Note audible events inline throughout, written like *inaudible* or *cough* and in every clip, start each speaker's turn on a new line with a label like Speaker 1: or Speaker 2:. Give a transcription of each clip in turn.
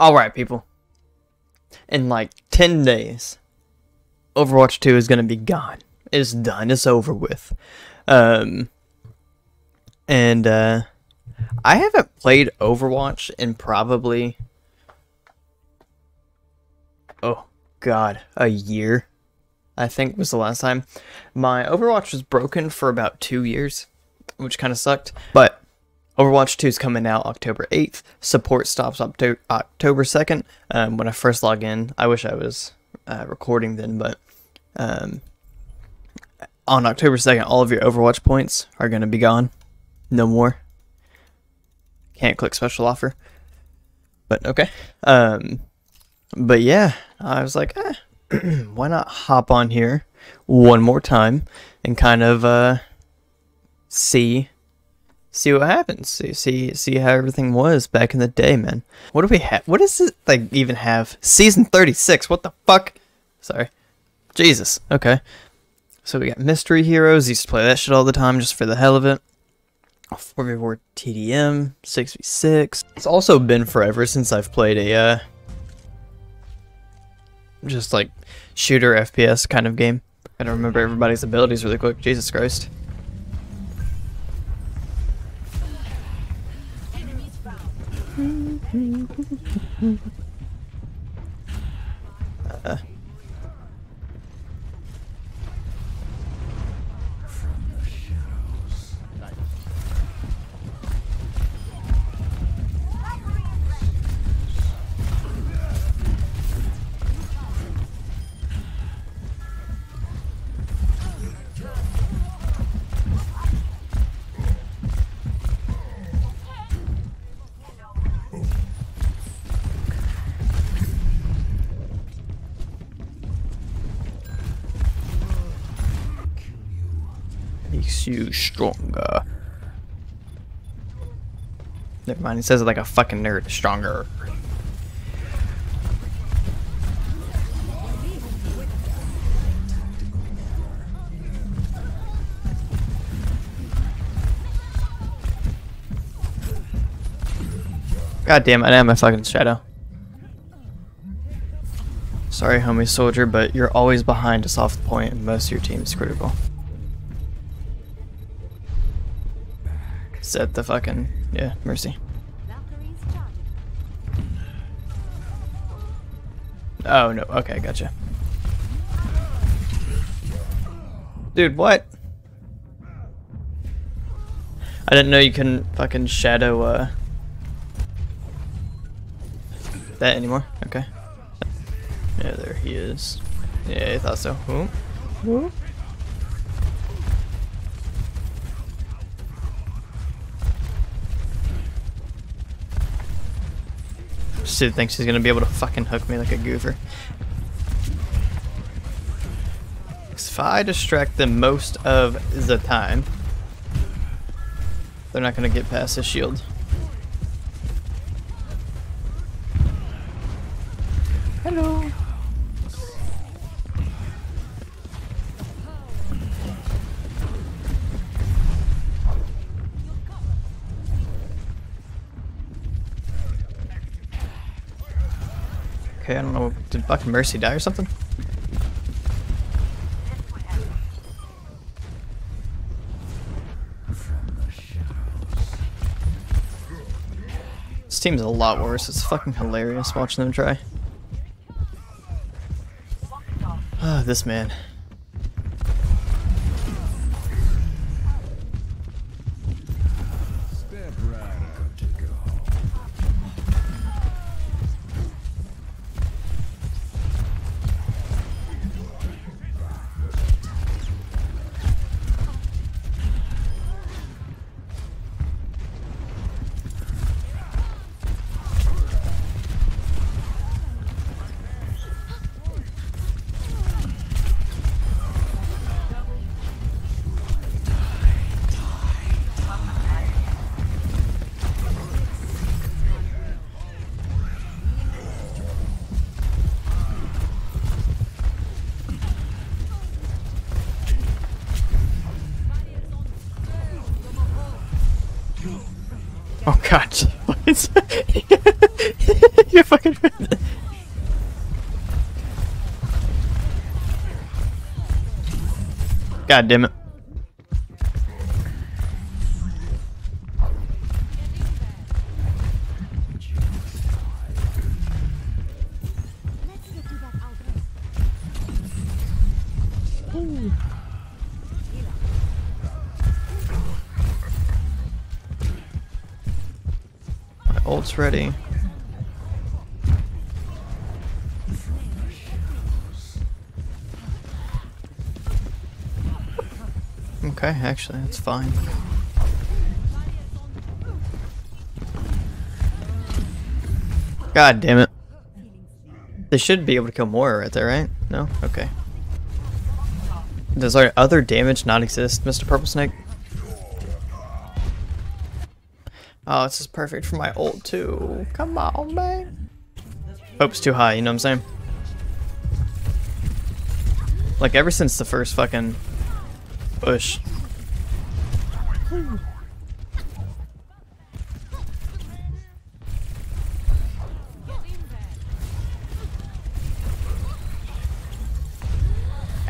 Speaker 1: Alright, people. In like 10 days, Overwatch 2 is going to be gone. It's done. It's over with. Um, and uh, I haven't played Overwatch in probably. Oh, God. A year, I think was the last time. My Overwatch was broken for about two years, which kind of sucked. But Overwatch 2 is coming out October 8th. Support stops Octo- October 2nd. Um, when I first log in, I wish I was uh, recording then, but um, on October 2nd, all of your Overwatch points are going to be gone. No more. Can't click special offer. But okay. Um, but yeah, I was like, eh, *clears throat* why not hop on here one more time and kind of uh, see see what happens. See see see how everything was back in the day, man. What do we have? What does it like even have? Season 36. What the fuck? Sorry. Jesus. Okay. So we got Mystery Heroes. Used to play that shit all the time just for the hell of it. 4v4 TDM, 6v6. It's also been forever since I've played a, uh, just like shooter FPS kind of game. I don't remember everybody's abilities really quick. Jesus Christ. *laughs* Uh, you stronger. Never mind, he says it like a fucking nerd. Stronger. God damn it, I am a fucking shadow. Sorry, homie soldier, but you're always behind a soft point and most of your team's critical. Set the fucking yeah, mercy. Oh no, okay, gotcha. Dude, what? I didn't know you couldn't fucking shadow uh that anymore. Okay. Yeah, there he is. Yeah, I thought so. Sid thinks he's gonna be able to fucking hook me like a goofer. If I distract them most of the time, they're not gonna get past the shield. Fucking Mercy die or something? This team's a lot worse. It's fucking hilarious watching them try. Ah, this man. God. you you fucking. *laughs* God damn it. Ult's ready. Okay, actually, that's fine. God damn it. They should be able to kill more right there, right? No? Okay. Does our other damage not exist, Mr. Purple Snake? Oh, this is perfect for my ult too. Come on, man. Hope's too high, you know what I'm saying? Like ever since the first fucking push.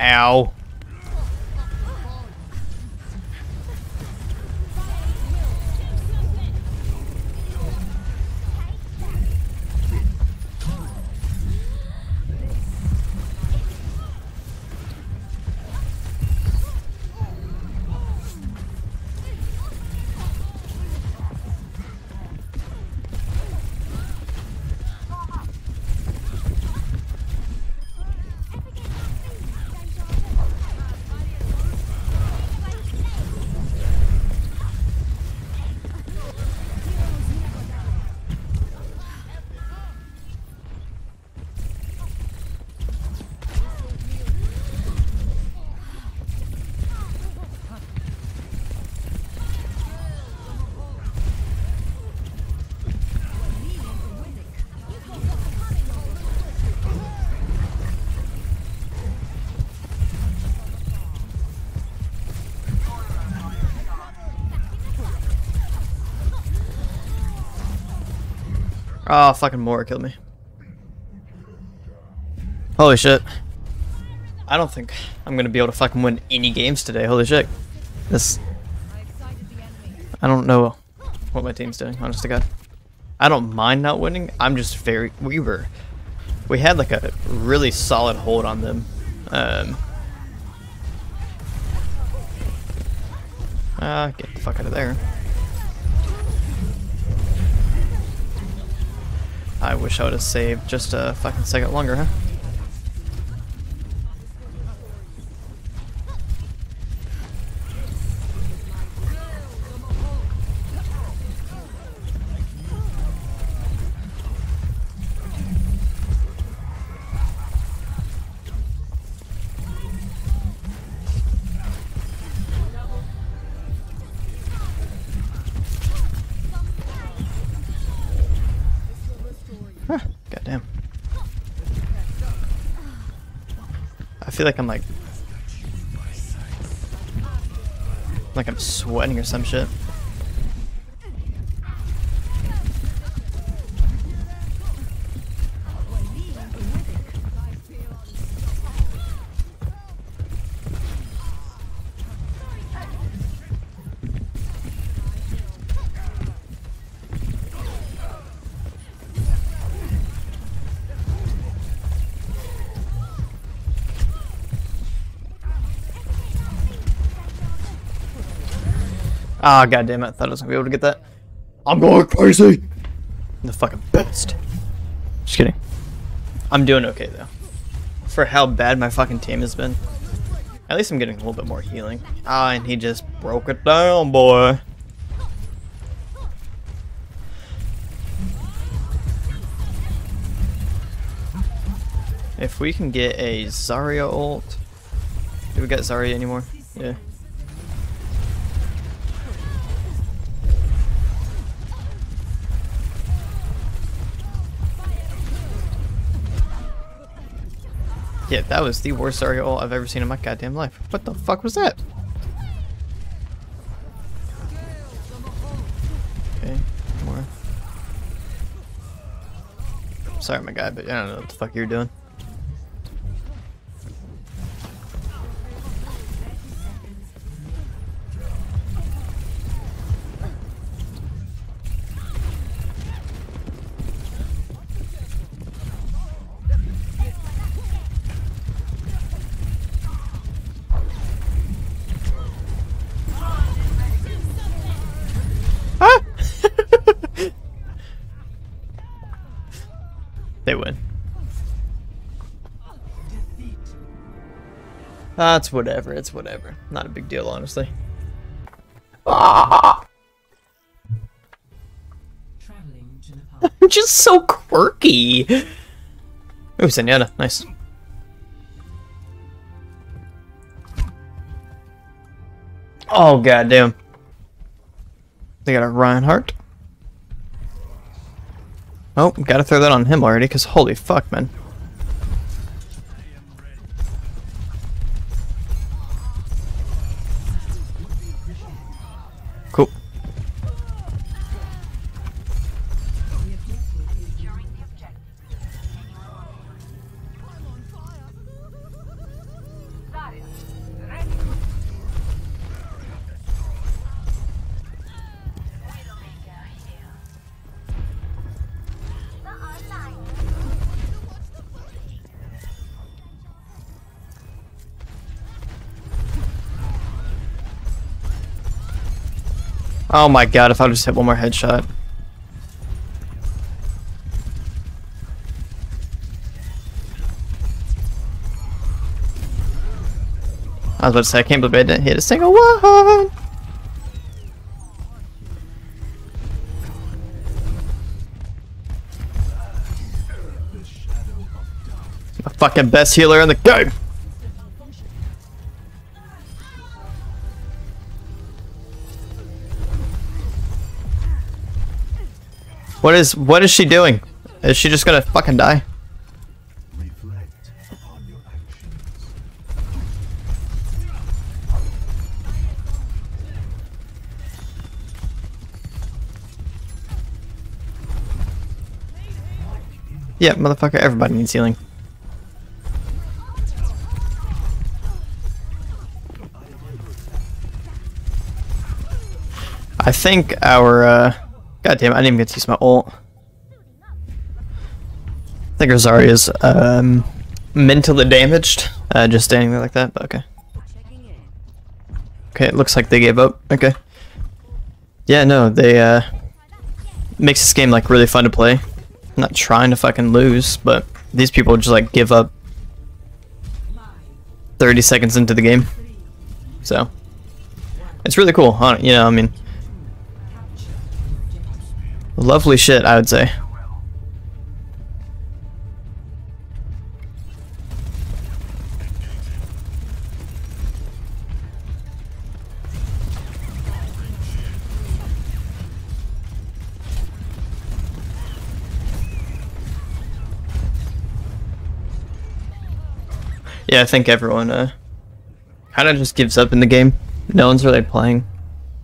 Speaker 1: Ow. Oh, fucking Moira killed me. Holy shit. I don't think I'm gonna be able to fucking win any games today. Holy shit. This. I don't know what my team's doing, honest to God. I don't mind not winning. I'm just very. We were. We had like a really solid hold on them. Um. Ah, get the fuck out of there. I wish I would have saved just a fucking second longer, huh? I feel like I'm like like I'm sweating or some shit. Ah, god damn it. Thought I was gonna be able to get that. I'm going crazy! The fucking best. Just kidding. I'm doing okay though. For how bad my fucking team has been. At least I'm getting a little bit more healing. Ah, and he just broke it down, boy. If we can get a Zarya ult. Do we got Zarya anymore? Yeah. Yeah, that was the worst ult I've ever seen in my goddamn life. What the fuck was that? Okay, more. Sorry, my guy, but I don't know what the fuck you're doing. Ah, That's whatever. It's whatever. Not a big deal, honestly.
Speaker 2: Nepal. *laughs*
Speaker 1: Just so quirky. Ooh, Zenyatta. Nice. Oh, goddamn. They got a Reinhardt. Oh, gotta throw that on him already, because holy fuck, man. Oh my god, if I just hit one more headshot. I was about to say, I can't believe I didn't hit a single one! The fucking best healer in the game! What is what is she doing? Is she just gonna fucking die? Yeah, motherfucker, everybody needs healing. I think our, uh... God damn it, I didn't even get to use my ult. I think Zarya's, um... Mentally damaged, uh, just standing there like that, but okay. Okay, it looks like they gave up. Okay. Yeah, no, they, uh... Makes this game, like, really fun to play. I'm not trying to fucking lose, but these people just, like, give up 30 seconds into the game. So... It's really cool, huh? You know, I mean... Lovely shit, I would say. Yeah, I think everyone uh kind of just gives up in the game. No one's really playing.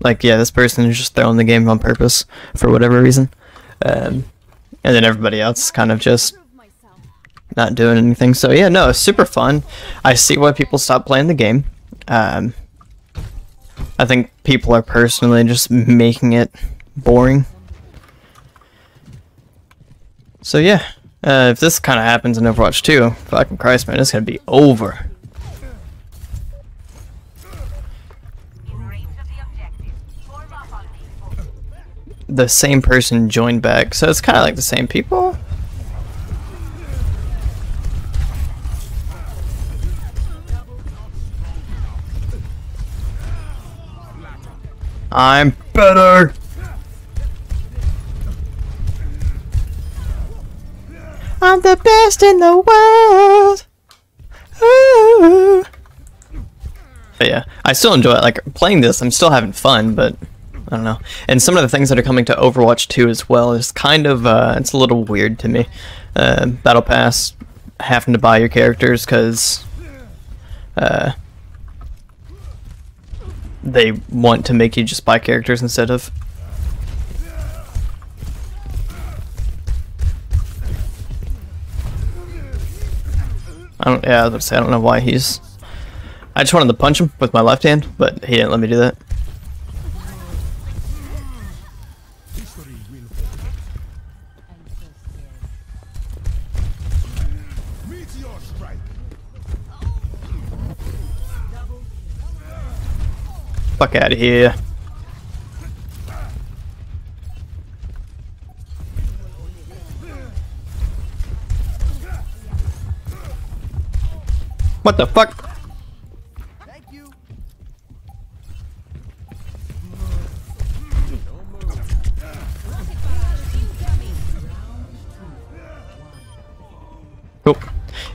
Speaker 1: Like, yeah, this person is just throwing the game on purpose for whatever reason. Um, and then everybody else kind of just not doing anything. So yeah, no, super fun. I see why people stop playing the game. Um, I think people are personally just making it boring. So yeah, uh, if this kind of happens in Overwatch 2, fucking Christ, man, it's gonna be over.
Speaker 3: The
Speaker 1: same person joined back, so it's kind of like the same people. I'm better. I'm the best in the world. Ooh. But yeah, I still enjoy it. Like playing this, I'm still having fun, but I don't know. And some of the things that are coming to Overwatch 2 as well is kind of uh, it's a little weird to me. Uh, Battle Pass, having to buy your characters because uh, they want to make you just buy characters instead of I don't. Yeah, I was to say I don't know why he's. I just wanted to punch him with my left hand, but he didn't let me do that. Fuck out of here. What the fuck? Cool.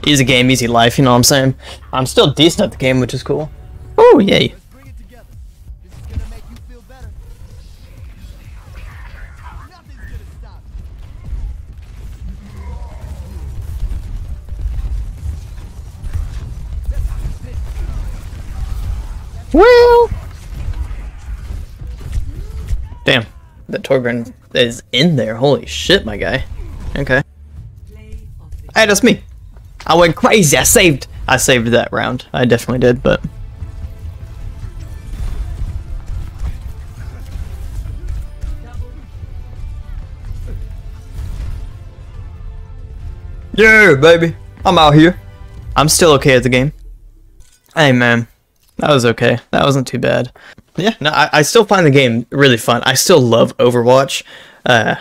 Speaker 1: Easy game, easy life, you know what I'm saying? I'm still decent at the game, which is cool. Oh, yay. Well. Damn, that Torbjorn is in there. Holy shit, my guy. Okay.
Speaker 2: Play of the
Speaker 1: Hey, that's me. I went crazy. I saved. I saved that round. I definitely did, but. Yeah, baby. I'm out here. I'm still okay at the game. Hey, man. That was okay. That wasn't too bad. Yeah, no, I, I still find the game really fun. I still love Overwatch. Uh,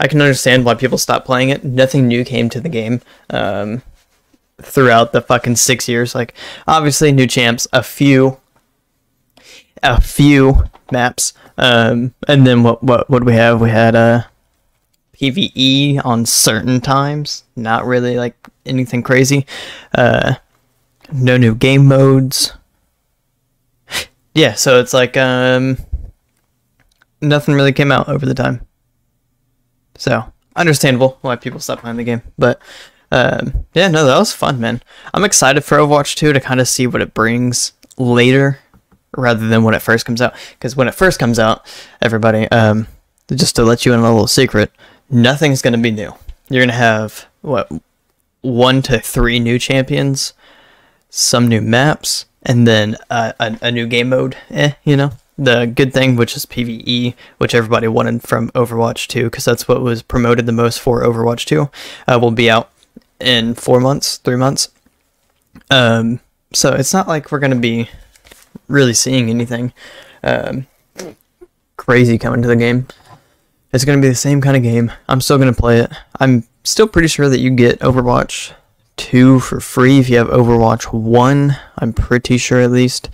Speaker 1: I can understand why people stopped playing it. Nothing new came to the game um, throughout the fucking six years. Like, obviously, new champs, a few, a few maps, um, and then what? What? What we have? We had uh, PVE on certain times. Not really like anything crazy. Uh, no new game modes. Yeah, so it's like um, nothing really came out over the time. So understandable why people stopped playing the game, but um, yeah, no, that was fun, man. I'm excited for Overwatch 2 to kind of see what it brings later, rather than when it first comes out. Because when it first comes out, everybody, um, just to let you in on a little secret, nothing's gonna be new. You're gonna have what one to three new champions, some new maps, and then uh, a, a new game mode. Eh, you know. The good thing, which is PVE, which everybody wanted from Overwatch 2, because that's what was promoted the most for Overwatch 2, uh, will be out in four months, three months. Um, so it's not like we're gonna be really seeing anything um, crazy coming to the game. It's gonna be the same kind of game. I'm still gonna play it. I'm still pretty sure that you get Overwatch 2 for free if you have Overwatch 1. I'm pretty sure at least.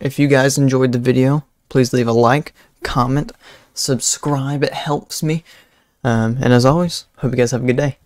Speaker 1: If you guys enjoyed the video, please leave a like, comment, subscribe. It helps me. Um, and as always, hope you guys have a good day.